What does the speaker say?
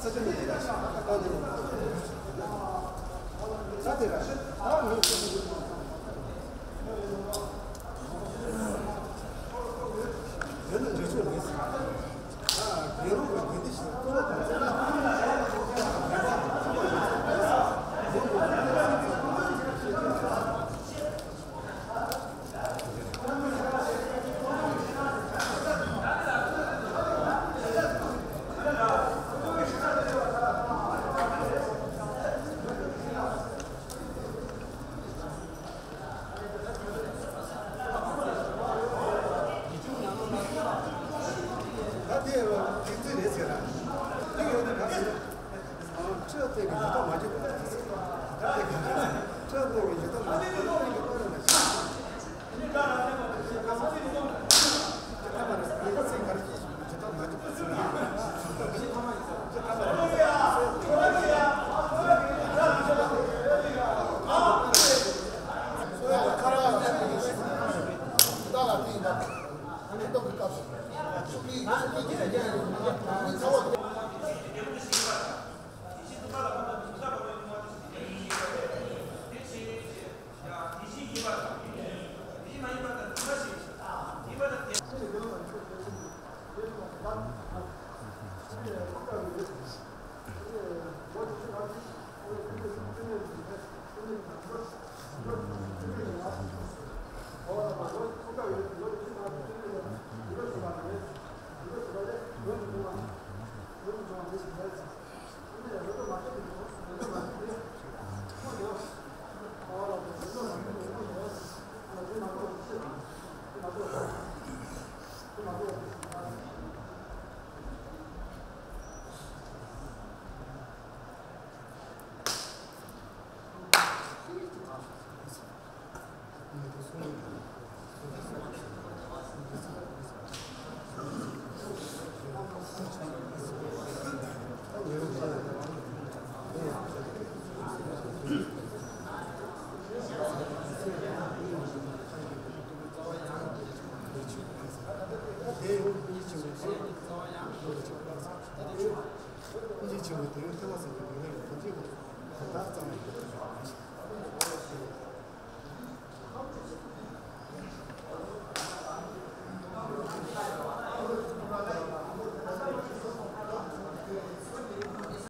Спасибо. Hadi Raşit. Вы трете вас, вы не трете вас. Кататься на это.